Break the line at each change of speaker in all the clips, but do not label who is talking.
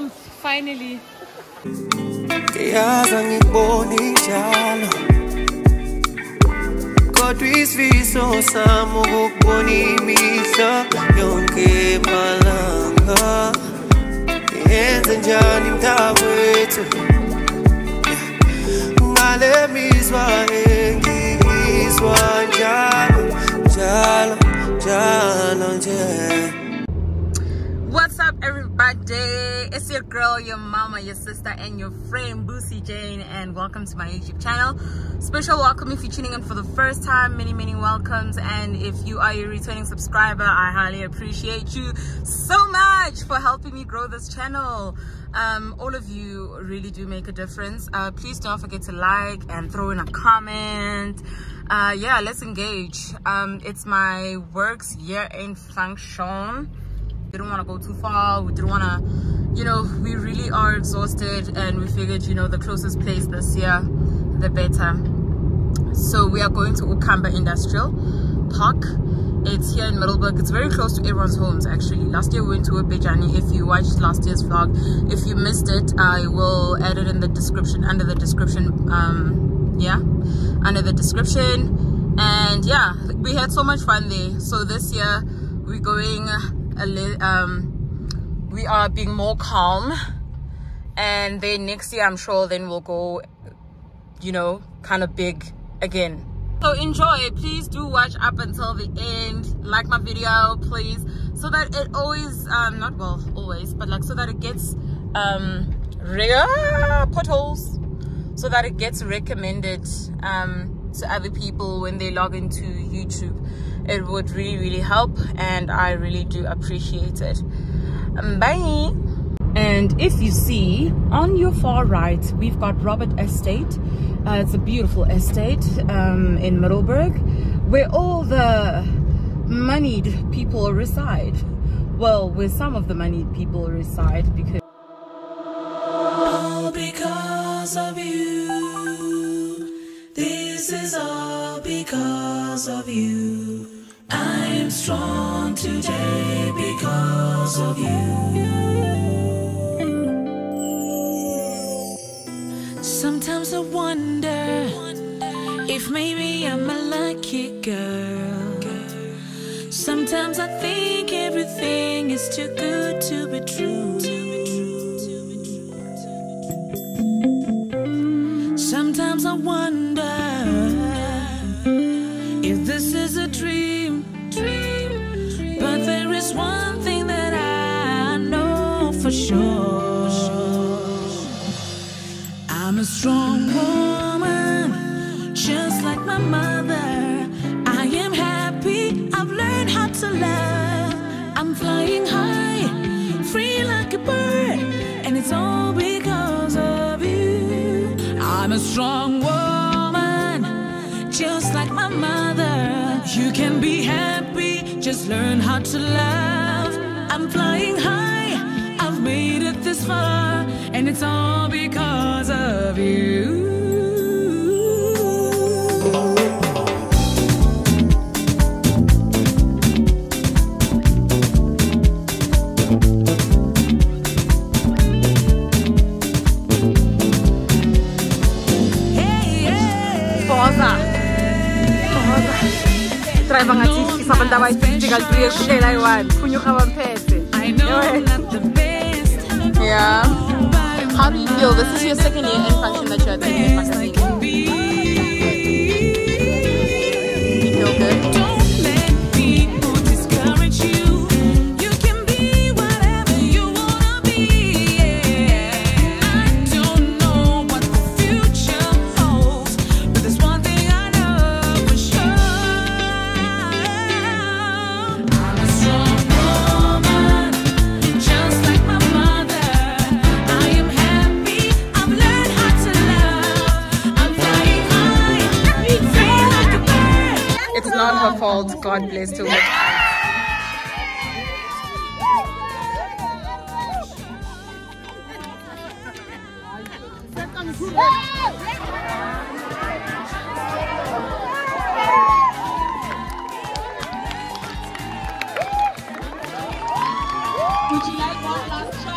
warmth finally.
ngiyaza ngikubona njalo kodwa isifiso sami ukukubona imihla yonke malanga yenze njani mntakwethu ngale mizwa engiyizwa njalo njalo njalo nje
What's up, everybody? It's your girl, your mama, your sister, and your friend, Busi Jane, and welcome to my YouTube channel. Special welcome if you're tuning in for the first time. Many, many welcomes. And if you are a returning subscriber, I highly appreciate you so much for helping me grow this channel. Um, all of you really do make a difference. Uh, please don't forget to like and throw in a comment. Uh, yeah, let's engage. Um, it's my works year-end function didn't want to go too far we didn't want to you know we really are exhausted and we figured you know the closest place this year the better. So we are going to ukamba industrial park. It's here in Middelburg it's very close to everyone's homes actually. Last year we went to Abejani. if you watched last year's vlog if you missed it i will add it in the description under the description um yeah under the description. And yeah we had so much fun there. So this year we're going a little um we are being more calm and then next year i'm sure then we'll go you know kind of big again. So enjoy please do watch up until the end. Like my video please. So that it always um not well always but like so that it gets um rare potholes. So that it gets recommended um to other people when they log into youtube. It would really really help and i really do appreciate it bye and if you see on your far right we've got robert estate uh, it's a beautiful estate um, in Middelburg where all the moneyed people reside well where some of the moneyed people reside because
all because of you. This is all because of you. I am strong today because of you. Sometimes I wonder if maybe I'm a lucky girl. Sometimes I think everything is too good to be true. A strong woman, just like my mother. I am happy, I've learned how to love. I'm flying high, free like a bird, and it's all because of you. I'm a strong woman, just like my mother. You can be happy, just learn how to love. I'm flying high, it's all because of you. Hey, hey.
Posa. Posa. Driver ngathi sifisa abantu abayififty kanti uyekudela ayi-one khunye uhabamphetse
I know I'm not the best,
yeah how do you feel? This is your second year in function that you're attending god bless
Would you like one last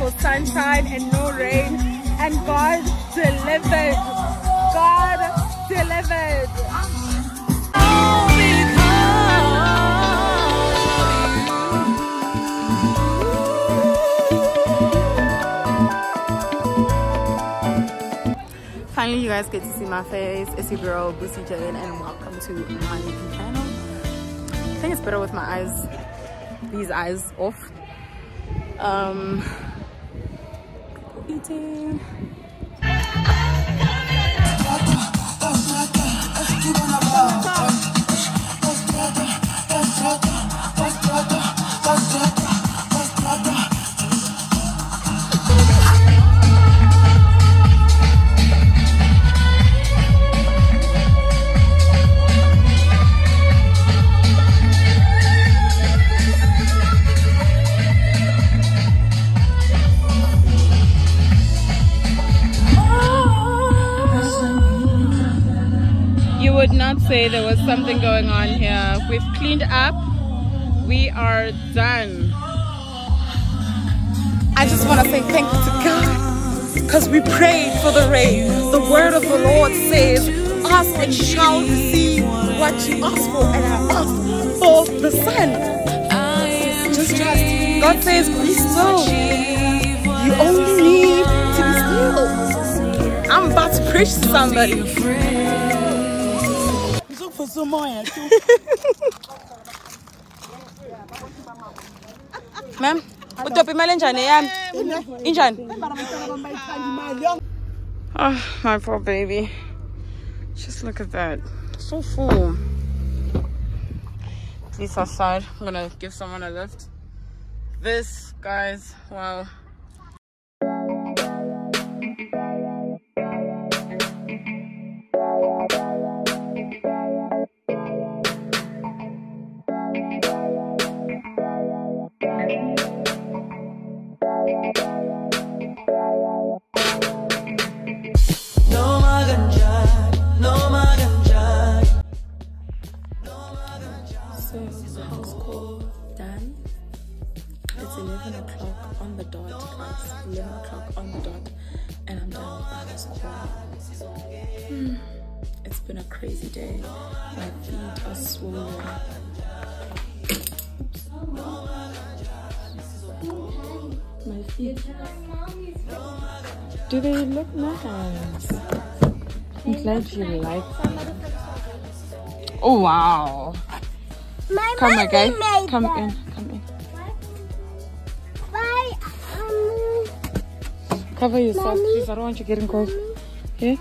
for sunshine and no rain, and God delivered. God delivered. Finally, you guys get to see my face. It's your girl, Busi Jane, and welcome to my YouTube channel. I think it's better with my eyes, these eyes off. Um, eating. You something going on here. We've cleaned up. We are done. I just want to say thank you to God because we prayed for the rain. The word of the Lord says, Ask and shall receive what you ask for. And I for the sun. Just trust. God says, Be still. You only need to be still. I'm about to preach to somebody. Ma'am, utopi imali enjani yami? Injani? Oh, my poor baby. Just look at that. So full. Please outside. I'm gonna give someone a lift. This, guys, wow.
It's been a crazy day. My feet are swollen. My feet. Do they look nice? I'm glad you like them.
Oh, wow.
My
Come, my guy.
made
Come
them.
in. Come in.
Why, um,
Cover yourself,
Mommy.
please. I don't want you getting cold. Yeah?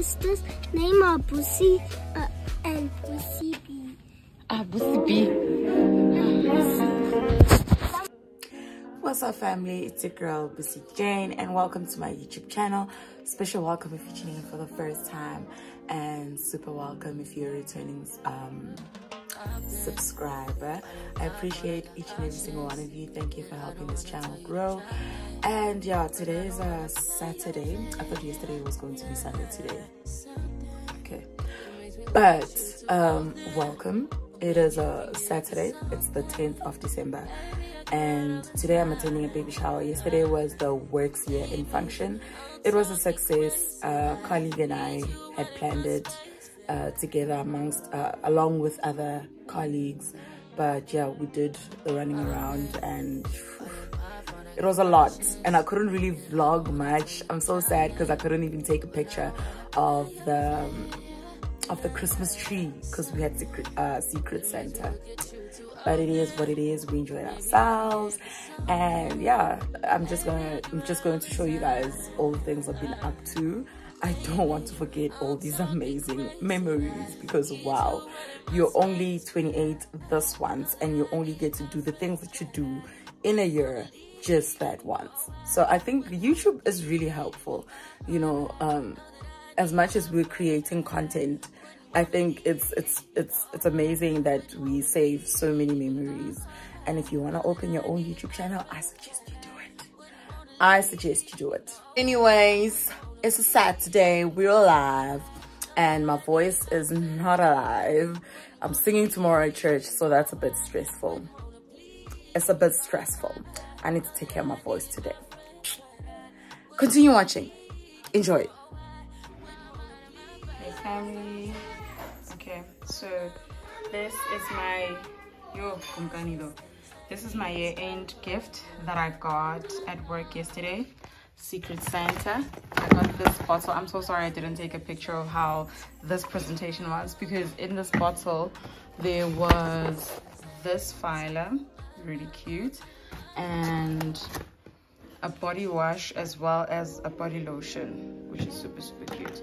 Amu's sisters name are Busi uh, and Busi B.
Ah, Busi B.
What's up, family? It's your girl, Busi Jane, and welcome to my YouTube channel. Special welcome if you're tuning in for the first time, and super welcome if you're returning um, subscriber. I appreciate each and every single one of you. Thank you for helping this channel grow. And yeah, today is a Saturday. I thought yesterday was going to be Sunday today. Okay, but um, welcome. It is a Saturday. It's the 10th of December, and today I'm attending a baby shower. Yesterday was the works year in function. It was a success. A colleague and I had planned it uh, together amongst, uh, along with other colleagues. But yeah, we did the running around and it was a lot. And i couldn't really vlog much. I'm so sad because i couldn't even take a picture of the um, of the christmas tree because we had secret uh secret santa. But it is what it is. We enjoyed ourselves. And yeah i'm just gonna i'm just going to show you guys all the things i've been up to i don't want to forget all these amazing memories because wow you're only 28 this once and you only get to do the things that you do in a year just that once. So i think youtube is really helpful. You know um as much as we're creating content i think it's it's it's it's amazing that we save so many memories. And if you want to open your own youtube channel i suggest you do it. I suggest you do it. Anyways it's a saturday we're alive and my voice is not alive i'm singing tomorrow at church so that's a bit stressful
it's a bit stressful. I need to take care of my voice today. Continue watching. Enjoy.
Hey family. Okay, so this is my yo. This is my year-end gift that I got at work yesterday. Secret Santa. I got this bottle. I'm so sorry I didn't take a picture of how this presentation was because in this bottle there was this filer, really cute, and a body wash as well as a body lotion, which is super super cute.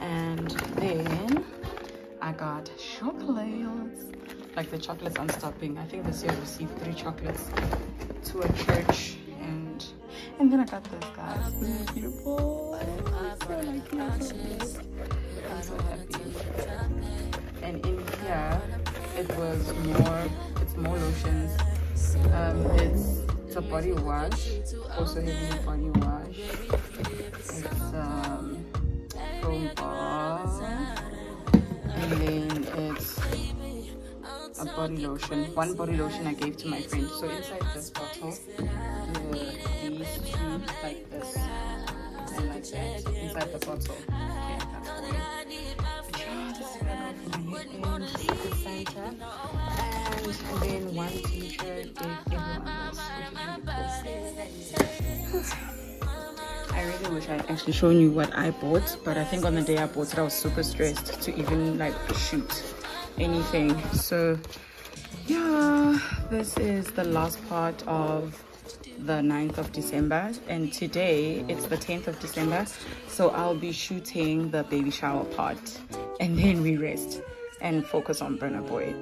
And then I got chocolates. Like the chocolates aren't stopping. I think this year I received three chocolates to a church and then I got this guys. This is beautiful. It. I'm so happy. And in here it was more it's more lotions. Um it's it's a body wash. Also having a body wash. It's um from bar and then it's a body lotion one body lotion i gave to my friend so inside this bottle like this and like that inside the bottle and then one I really wish I had actually shown you what I bought, but I think on the day I bought it, I was super stressed to even like shoot anything. So yeah, this is the last part of the 9th of December and today it's the 10th of December so I'll be shooting the baby shower part and then we rest and focus on Burna Boy.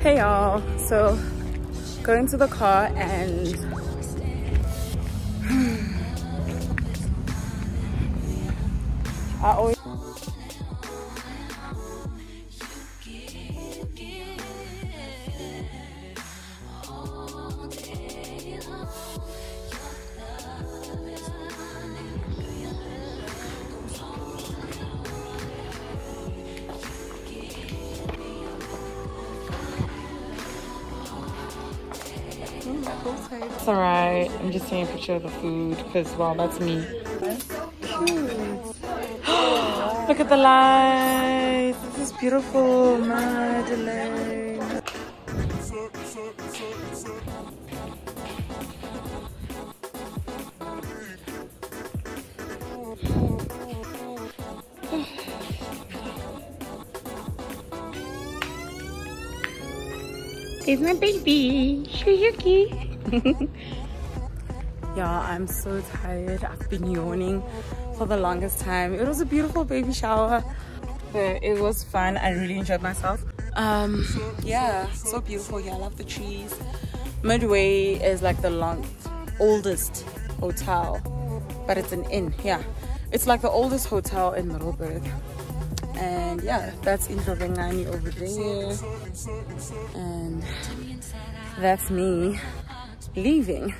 Hey y'all, so going to the car and I always It's alright. I'm just taking a picture of the food because, well, that's me. Look at the lights. This is beautiful, Madeleine. He's my baby, Shuyuki. yeah, I'm so tired. I've been yawning for the longest time. It was a beautiful baby shower. But it was fun. I really enjoyed myself. Um, yeah, so beautiful. Yeah, I love the trees. Midway is like the long, oldest hotel, but it's an inn. Yeah, it's like the oldest hotel in Middelburg. And yeah, that's Indrovengani over there. And that's me leaving.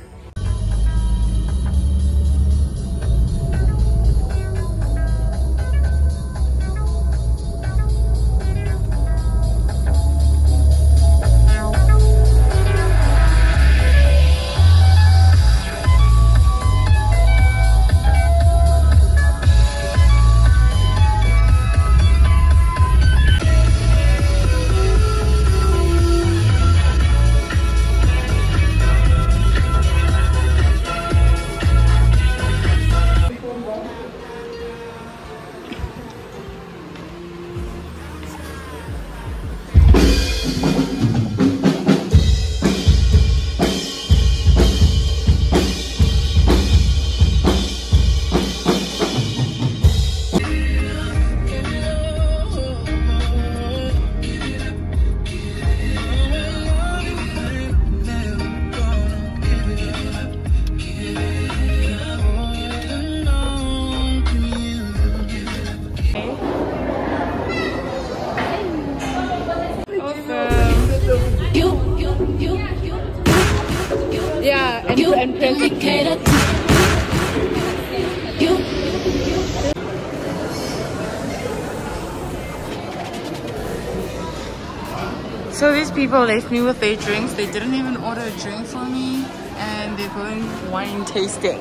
People left me with their drinks. They didn't even order a drink for me, and they're going wine tasting.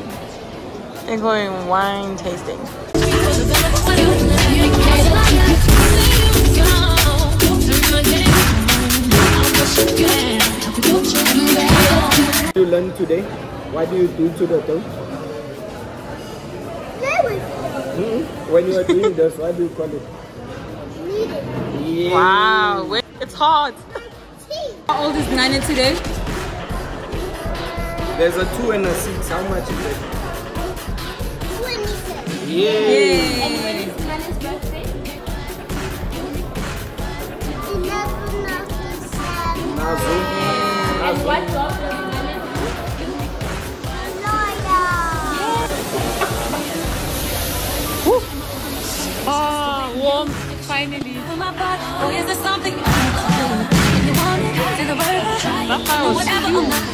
They're going wine tasting.
you learn today? What do you do to the toe?
Play with
Hmm? When you are doing this, what do you call it? Yeah.
Wow, it's hot. How old is Nana today?
There's a two and a six. How much is it?
27.
Yeah.
Yay.
11 after 7.
Nazo. Nazo.
Lawyer.
Oh, warm, finally.
Oh, is there something
That part was
Whatever,
cute.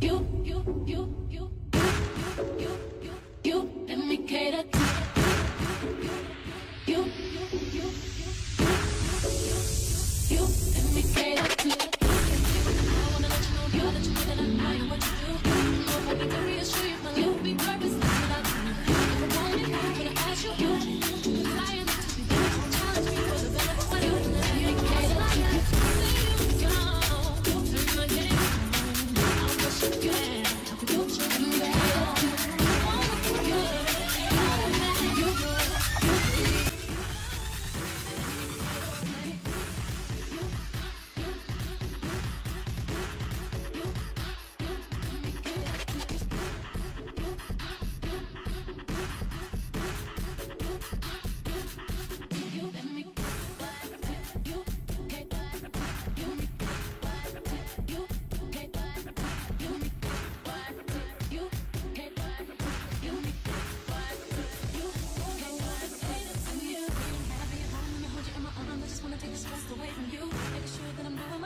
You, you, you, you, you, you, you, you, let me cater. You,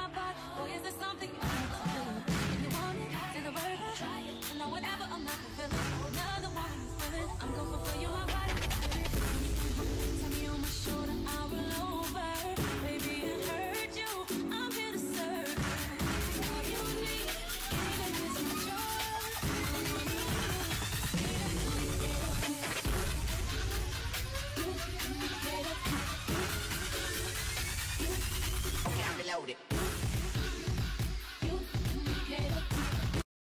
Whatever